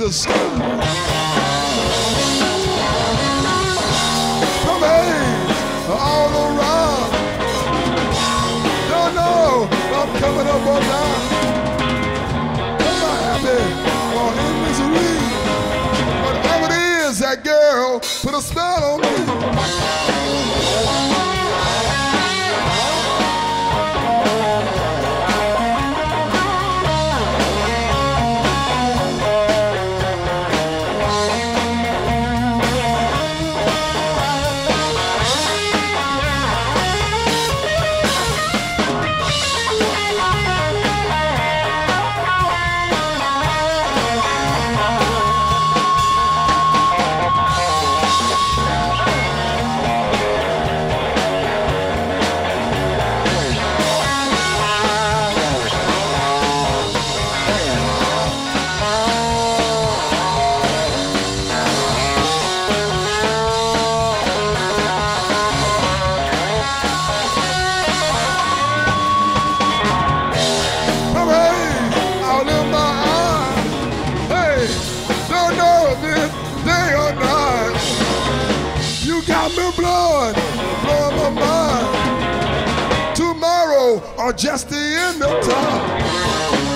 Come hey, all around. Don't know I'm coming up or down. Am I happy or in misery? Whatever it is, that girl put a spell on me. Got me blood, blowing my mind. Tomorrow or just the end of time.